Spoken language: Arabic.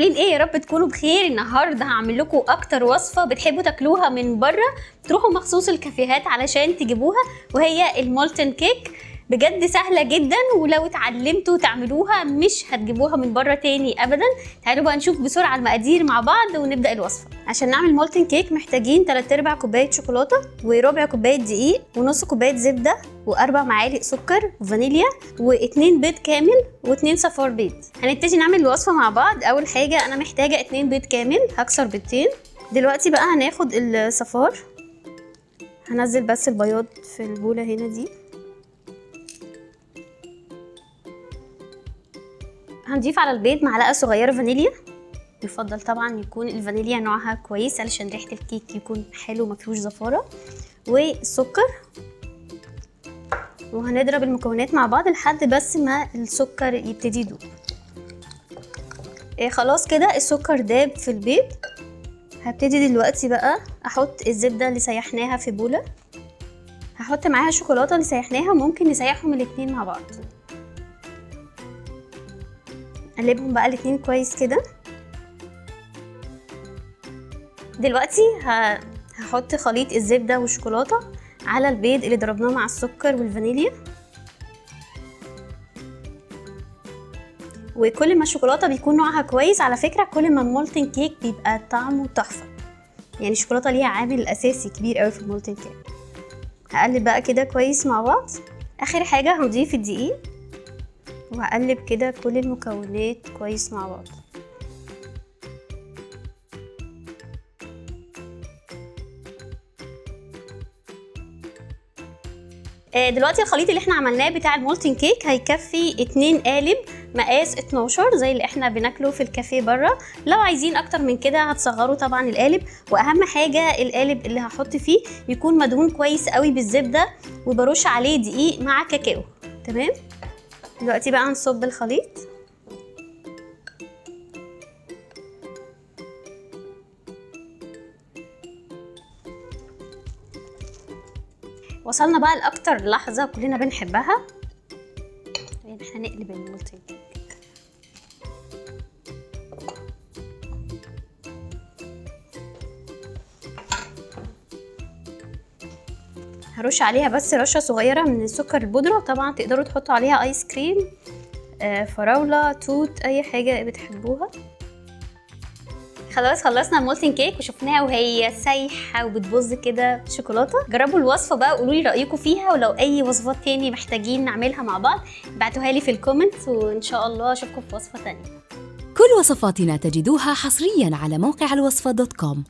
عاملين إيه يا رب تكونوا بخير. النهارده هعمل لكم أكتر وصفة بتحبوا تاكلوها من بره. تروحوا مخصوص الكافيهات علشان تجيبوها وهي ال molten cake. بجد سهلة جدا ولو اتعلمتوا تعملوها مش هتجيبوها من بره تاني ابدا. تعالوا بقى نشوف بسرعة المقادير مع بعض ونبدأ الوصفة. عشان نعمل molten cake محتاجين 3 ارباع كوباية شوكولاتة وربع كوباية دقيق ونص كوباية زبدة وأربع معالق سكر وفانيليا واتنين بيض كامل واتنين صفار بيض. هنبتدي نعمل الوصفة مع بعض. أول حاجة أنا محتاجة اتنين بيض كامل هكسر بيضتين. دلوقتي بقى هناخد الصفار. هنزل بس البياض في البولة هنا دي. هنضيف على البيض معلقة صغيرة فانيليا. يفضل طبعا يكون الفانيليا نوعها كويس علشان ريحة الكيك يكون حلو ما فيهوش زفارة. والسكر وهنضرب المكونات مع بعض لحد بس ما السكر يبتدي يدوب. إيه خلاص كده السكر داب في البيض. هبتدي دلوقتي بقى أحط الزبدة اللي سيحناها في بولة. هحط معاها الشوكولاته اللي سيحناها وممكن نسيحهم الاتنين مع بعض. اقلبهم بقى الاتنين كويس كده. دلوقتي هحط خليط الزبدة والشوكولاتة على البيض اللي ضربناه مع السكر والفانيليا. وكل ما الشوكولاتة بيكون نوعها كويس على فكرة كل ما ال molten cake بيبقى طعمه تحفة. يعني الشوكولاتة ليها عامل أساسي كبير قوي في ال molten cake. هقلب بقى كده كويس مع بعض. آخر حاجة هنضيف الدقيق. وهقلب كده كل المكونات كويس مع بعض. دلوقتي الخليط اللي إحنا عملناه بتاع المولتن كيك هيكفي اتنين قالب مقاس 12 زي اللي إحنا بناكله في الكافيه بره. لو عايزين أكتر من كده هتصغروا طبعا القالب. وأهم حاجة القالب اللي هحط فيه يكون مدهون كويس قوي بالزبدة وبرش عليه دقيق مع كاكاو. تمام؟ دلوقتي بقى هنصب الخليط وصلنا بقى لأكتر لحظة كلنا بنحبها. ان إحنا نقلب ال molten هرش عليها بس رشة صغيرة من السكر البودرة. طبعا تقدروا تحطوا عليها ايس كريم آه فراولة توت أي حاجة بتحبوها. خلاص خلصنا ال molten cake وشفناها وهي سايحة وبتبظ كده شوكولاتة. جربوا الوصفة بقى وقولوا لي رأيكم فيها ولو أي وصفات تاني محتاجين نعملها مع بعض ابعتوها لي في ال comments وإن شاء الله أشوفكم في وصفة تانية. كل وصفاتنا تجدوها حصريا على موقع الوصفة dot com